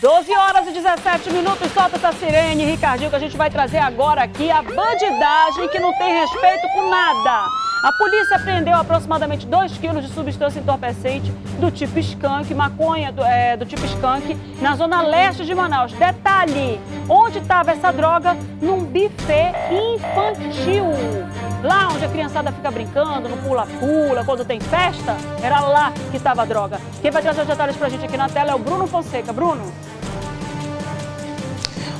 12 horas e 17 minutos, solta essa sirene, Ricardinho, que a gente vai trazer agora aqui a bandidagem que não tem respeito com nada. A polícia apreendeu aproximadamente 2 quilos de substância entorpecente do tipo skunk, maconha do, é, do tipo skunk, na zona leste de Manaus. Detalhe, onde estava essa droga? Num buffet infantil. Lá onde a criançada fica brincando, no pula-pula, quando tem festa, era lá que estava a droga. Quem vai trazer os detalhes pra gente aqui na tela é o Bruno Fonseca. Bruno.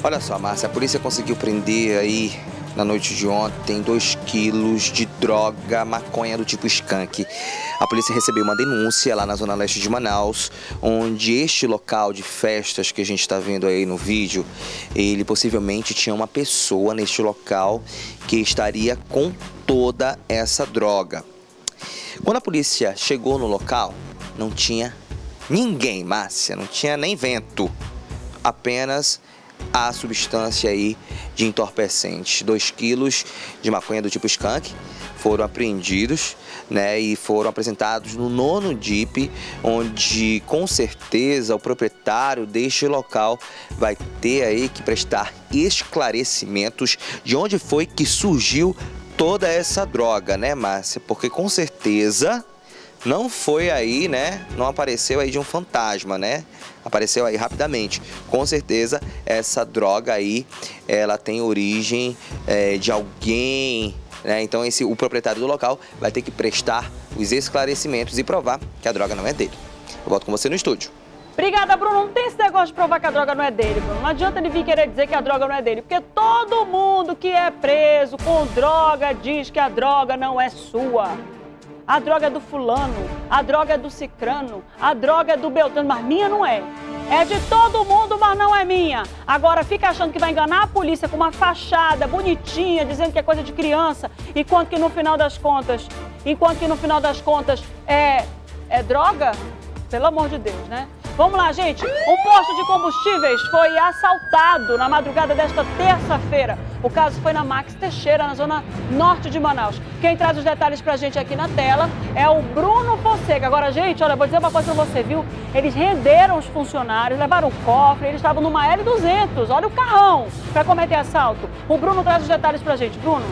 Olha só, Márcia, a polícia conseguiu prender aí na noite de ontem 2 quilos de droga maconha do tipo skunk. A polícia recebeu uma denúncia lá na zona leste de Manaus, onde este local de festas que a gente está vendo aí no vídeo, ele possivelmente tinha uma pessoa neste local que estaria com toda essa droga. Quando a polícia chegou no local, não tinha ninguém, Márcia, não tinha nem vento, apenas a substância aí de entorpecentes. 2 quilos de maconha do tipo skunk foram apreendidos né, e foram apresentados no nono DIP, onde com certeza o proprietário deste local vai ter aí que prestar esclarecimentos de onde foi que surgiu toda essa droga, né, Márcia? Porque com certeza não foi aí, né? Não apareceu aí de um fantasma, né? Apareceu aí rapidamente. Com certeza essa droga aí, ela tem origem é, de alguém, né? Então esse, o proprietário do local vai ter que prestar os esclarecimentos e provar que a droga não é dele. Eu volto com você no estúdio. Obrigada, Bruno. Não tem esse negócio de provar que a droga não é dele, Bruno. Não adianta ele vir querer dizer que a droga não é dele, porque todo mundo que é preso com droga diz que a droga não é sua a droga é do fulano, a droga é do cicrano, a droga é do beltrano, mas minha não é. É de todo mundo, mas não é minha. Agora fica achando que vai enganar a polícia com uma fachada bonitinha, dizendo que é coisa de criança, enquanto que no final das contas, enquanto que no final das contas é, é droga? Pelo amor de Deus, né? Vamos lá, gente. Um posto de combustíveis foi assaltado na madrugada desta terça-feira. O caso foi na Max Teixeira, na zona norte de Manaus. Quem traz os detalhes pra gente aqui na tela é o Bruno Fonseca. Agora, gente, olha, vou dizer uma coisa pra você, viu? Eles renderam os funcionários, levaram o cofre, eles estavam numa L200, olha o carrão, para cometer assalto. O Bruno traz os detalhes pra gente. Bruno.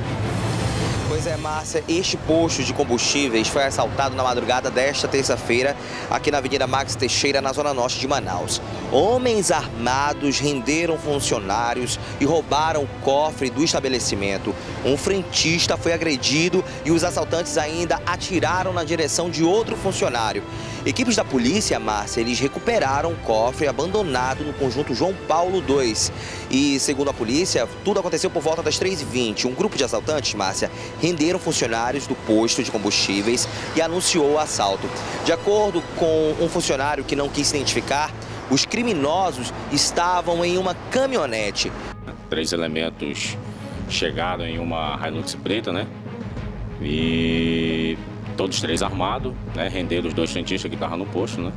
Pois é, Márcia, este posto de combustíveis foi assaltado na madrugada desta terça-feira aqui na Avenida Max Teixeira, na zona norte de Manaus. Homens armados renderam funcionários e roubaram o cofre do estabelecimento. Um frentista foi agredido e os assaltantes ainda atiraram na direção de outro funcionário. Equipes da polícia, Márcia, eles recuperaram o cofre abandonado no conjunto João Paulo II. E, segundo a polícia, tudo aconteceu por volta das 3h20. Um grupo de assaltantes, Márcia, renderam funcionários do posto de combustíveis e anunciou o assalto. De acordo com um funcionário que não quis se identificar, os criminosos estavam em uma caminhonete. Três elementos chegaram em uma Hilux preta, né? E todos três armados, né? Renderam os dois cientistas que estavam no posto, né?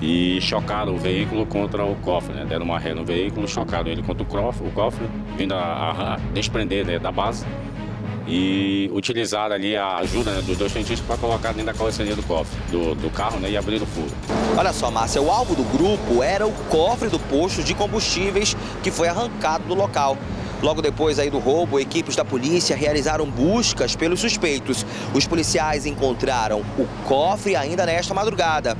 E chocaram o veículo contra o cofre, né? Deram uma ré no veículo, chocaram ele contra o cofre, o cofre vindo a, a desprender né, da base e utilizaram ali a ajuda né, dos dois cientistas para colocar dentro da carroceria do cofre, do, do carro né, e abrir o furo. Olha só, Márcia, o alvo do grupo era o cofre do posto de combustíveis que foi arrancado do local. Logo depois aí do roubo, equipes da polícia realizaram buscas pelos suspeitos. Os policiais encontraram o cofre ainda nesta madrugada,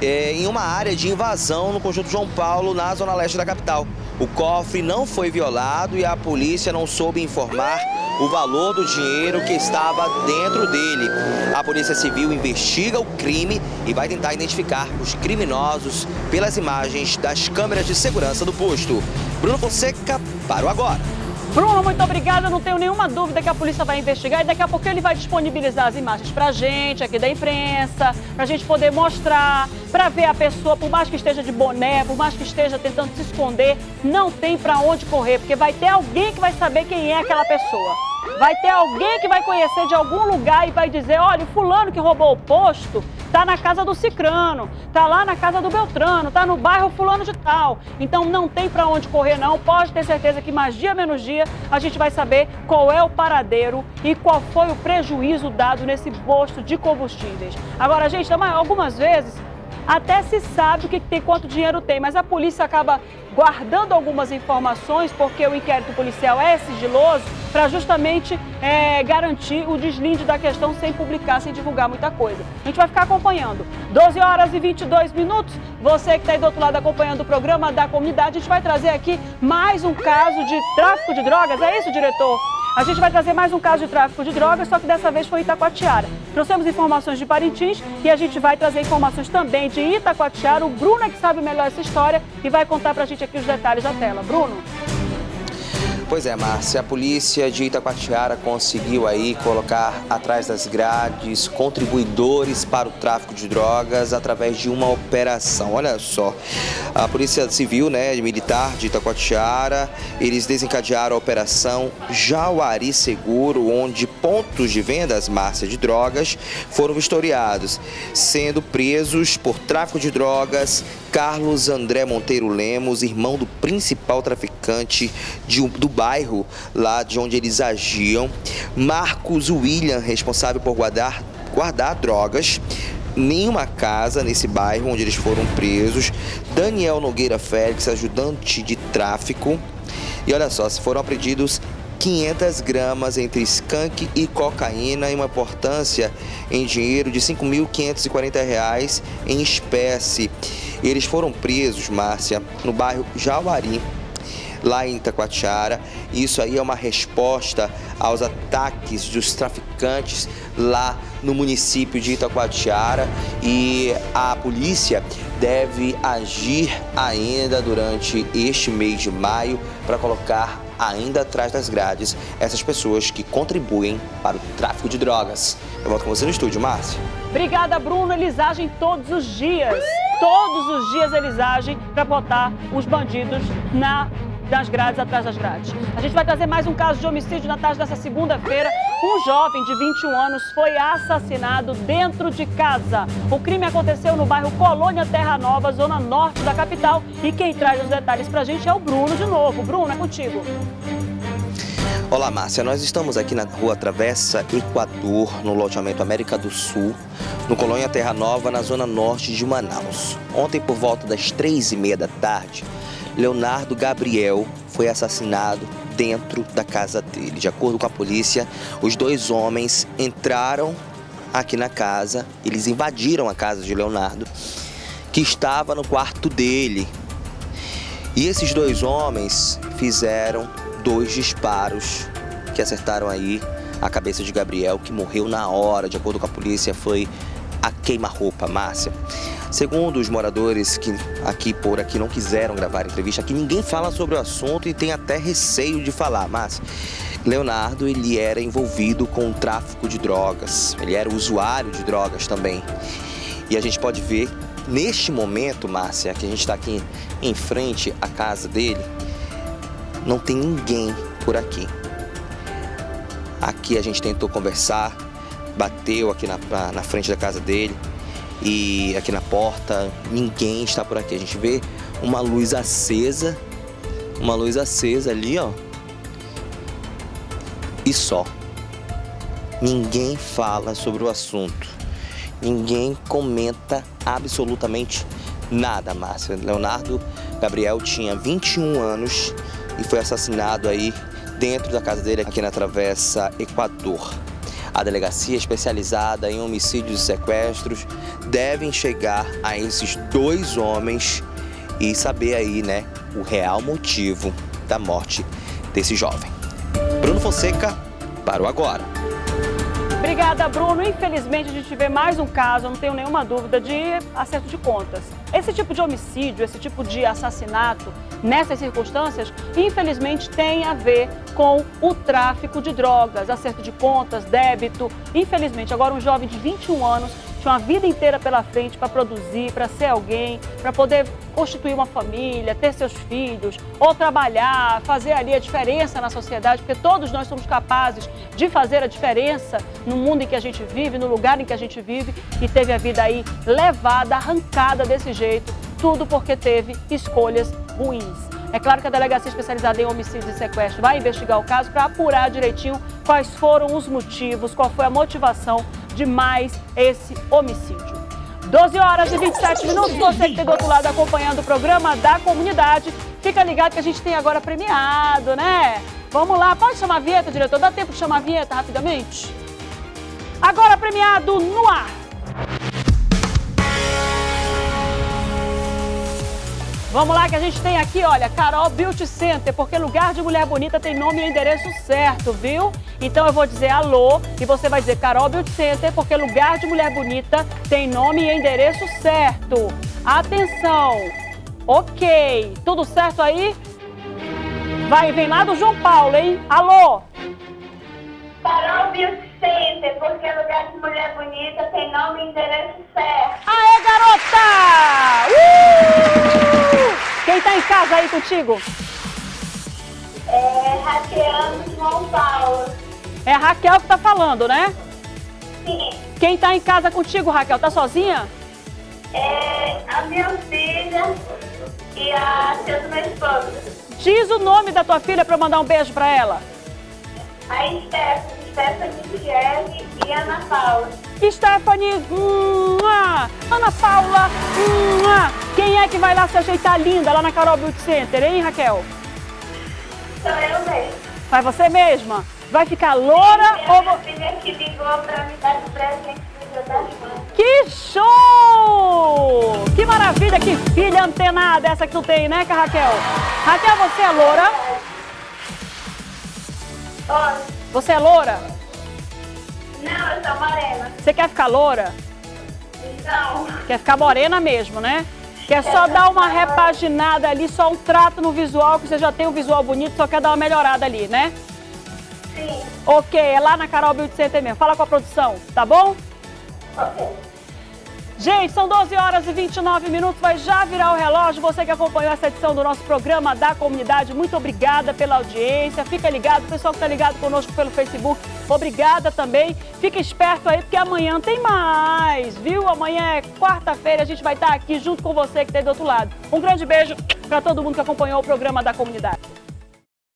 é, em uma área de invasão no conjunto João Paulo, na zona leste da capital. O cofre não foi violado e a polícia não soube informar o valor do dinheiro que estava dentro dele. A Polícia Civil investiga o crime e vai tentar identificar os criminosos pelas imagens das câmeras de segurança do posto. Bruno Fonseca, para o agora. Bruno, muito obrigada. Não tenho nenhuma dúvida que a polícia vai investigar e daqui a pouco ele vai disponibilizar as imagens pra gente aqui da imprensa, pra gente poder mostrar, pra ver a pessoa, por mais que esteja de boné, por mais que esteja tentando se esconder, não tem pra onde correr, porque vai ter alguém que vai saber quem é aquela pessoa. Vai ter alguém que vai conhecer de algum lugar e vai dizer, olha, o fulano que roubou o posto tá na casa do Cicrano, tá lá na casa do Beltrano, tá no bairro fulano de tal. Então não tem para onde correr não, pode ter certeza que mais dia menos dia a gente vai saber qual é o paradeiro e qual foi o prejuízo dado nesse posto de combustíveis. Agora, gente, algumas vezes até se sabe o que tem, quanto dinheiro tem, mas a polícia acaba guardando algumas informações, porque o inquérito policial é sigiloso, para justamente é, garantir o deslinde da questão sem publicar, sem divulgar muita coisa. A gente vai ficar acompanhando. 12 horas e 22 minutos. Você que está aí do outro lado acompanhando o programa da comunidade, a gente vai trazer aqui mais um caso de tráfico de drogas. É isso, diretor? A gente vai trazer mais um caso de tráfico de drogas, só que dessa vez foi Itacoatiara. Trouxemos informações de Parintins e a gente vai trazer informações também de Itacoatiara. O Bruno é que sabe melhor essa história e vai contar pra gente aqui os detalhes da tela. Bruno? Pois é, Márcia, a polícia de Itacoatiara conseguiu aí colocar atrás das grades contribuidores para o tráfico de drogas através de uma operação. Olha só, a polícia civil, né, militar de Itacoatiara, eles desencadearam a operação Jauari Seguro, onde pontos de vendas, Márcia, de drogas foram vistoriados, sendo presos por tráfico de drogas Carlos André Monteiro Lemos, irmão do principal traficante de, do bairro lá de onde eles agiam. Marcos William, responsável por guardar, guardar drogas nenhuma casa nesse bairro onde eles foram presos. Daniel Nogueira Félix, ajudante de tráfico. E olha só, foram apreendidos 500 gramas entre skunk e cocaína e uma importância em dinheiro de R$ 5.540 em espécie. Eles foram presos, Márcia, no bairro Jauari, lá em Itacoatiara. Isso aí é uma resposta aos ataques dos traficantes lá no município de Itacoatiara e a polícia deve agir ainda durante este mês de maio para colocar ainda atrás das grades essas pessoas que contribuem para o tráfico de drogas. Eu volto com você no estúdio, Márcia. Obrigada, Bruno. Eles agem todos os dias. Todos os dias eles agem para botar os bandidos na das grades atrás das grades. A gente vai trazer mais um caso de homicídio na tarde dessa segunda-feira. Um jovem de 21 anos foi assassinado dentro de casa. O crime aconteceu no bairro Colônia Terra Nova, zona norte da capital. E quem traz os detalhes pra gente é o Bruno de novo. Bruno, é contigo. Olá, Márcia. Nós estamos aqui na rua Travessa Equador, no loteamento América do Sul, no Colônia Terra Nova, na zona norte de Manaus. Ontem, por volta das três e meia da tarde, Leonardo Gabriel foi assassinado dentro da casa dele. De acordo com a polícia, os dois homens entraram aqui na casa, eles invadiram a casa de Leonardo, que estava no quarto dele. E esses dois homens fizeram dois disparos que acertaram aí a cabeça de Gabriel, que morreu na hora. De acordo com a polícia, foi a queima-roupa, Márcia. Segundo os moradores que aqui por aqui não quiseram gravar entrevista, aqui ninguém fala sobre o assunto e tem até receio de falar, mas Leonardo ele era envolvido com o tráfico de drogas, ele era usuário de drogas também. E a gente pode ver neste momento, Márcia, que a gente está aqui em frente à casa dele, não tem ninguém por aqui. Aqui a gente tentou conversar, bateu aqui na, na frente da casa dele e aqui na porta, ninguém está por aqui. A gente vê uma luz acesa, uma luz acesa ali, ó. E só. Ninguém fala sobre o assunto. Ninguém comenta absolutamente nada, Márcia. Leonardo Gabriel tinha 21 anos e foi assassinado aí dentro da casa dele aqui na Travessa Equador. A delegacia especializada em homicídios e sequestros deve chegar a esses dois homens e saber aí, né, o real motivo da morte desse jovem. Bruno Fonseca, para o agora. Obrigada, Bruno. Infelizmente, a gente vê mais um caso, não tenho nenhuma dúvida, de acerto de contas. Esse tipo de homicídio, esse tipo de assassinato, nessas circunstâncias, infelizmente tem a ver com o tráfico de drogas, acerto de contas, débito. Infelizmente, agora um jovem de 21 anos tinha uma vida inteira pela frente para produzir, para ser alguém, para poder constituir uma família, ter seus filhos, ou trabalhar, fazer ali a diferença na sociedade, porque todos nós somos capazes de fazer a diferença no mundo em que a gente vive, no lugar em que a gente vive, e teve a vida aí levada, arrancada desse jeito, tudo porque teve escolhas ruins. É claro que a delegacia especializada em homicídios e sequestro vai investigar o caso para apurar direitinho quais foram os motivos, qual foi a motivação de mais esse homicídio. 12 horas e 27 minutos. Você que tem do outro lado acompanhando o programa da comunidade, fica ligado que a gente tem agora premiado, né? Vamos lá, pode chamar a vinheta, diretor? Dá tempo de chamar a vinheta rapidamente? Agora premiado no ar. Vamos lá que a gente tem aqui, olha, Carol Beauty Center, porque lugar de mulher bonita tem nome e endereço certo, viu? Então eu vou dizer alô e você vai dizer Carol Beauty Center, porque lugar de mulher bonita tem nome e endereço certo. Atenção! Ok, tudo certo aí? Vai, vem lá do João Paulo, hein? Alô? Carol Beauty Center, porque lugar de mulher bonita tem nome e endereço certo. Aê, garota! Uh! Quem tá em casa aí contigo? É Raquel João Paulo. É a Raquel que tá falando, né? Sim. Quem tá em casa contigo, Raquel? Tá sozinha? É a minha filha e a tia do meu esposo. Diz o nome da tua filha pra eu mandar um beijo pra ela. A Stephanie, Stephanie Michele e Ana Paula. Stephanie, ah, Ana Paula, ah. quem é que vai lá se ajeitar linda lá na Carol Beauty Center, hein, Raquel? Sou eu mesmo. Vai você mesma? Vai ficar loura E ou... minha filha que ligou pra me dar de presente no dia das mães. Que show! Que maravilha, que filha antenada essa que tu tem, né, Raquel? Raquel, você é loura? Oi. Você é loura? Não, eu sou morena. Você quer ficar loura? Então, Quer ficar morena mesmo, né? Quer só dar uma repaginada ali, só um trato no visual, que você já tem um visual bonito, só quer dar uma melhorada ali, né? sim. Ok, é lá na Carol Beauty Center mesmo. Fala com a produção, tá bom? Ok. Gente, são 12 horas e 29 minutos, vai já virar o relógio. Você que acompanhou essa edição do nosso programa da comunidade, muito obrigada pela audiência. Fica ligado, o pessoal que está ligado conosco pelo Facebook, obrigada também. Fica esperto aí, porque amanhã tem mais, viu? Amanhã é quarta-feira, a gente vai estar aqui junto com você que está do outro lado. Um grande beijo para todo mundo que acompanhou o programa da comunidade.